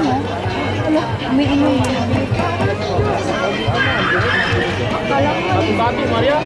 Ayan o. Ala, umiinom. Akala ko Babi, Maria.